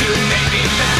you made me mad.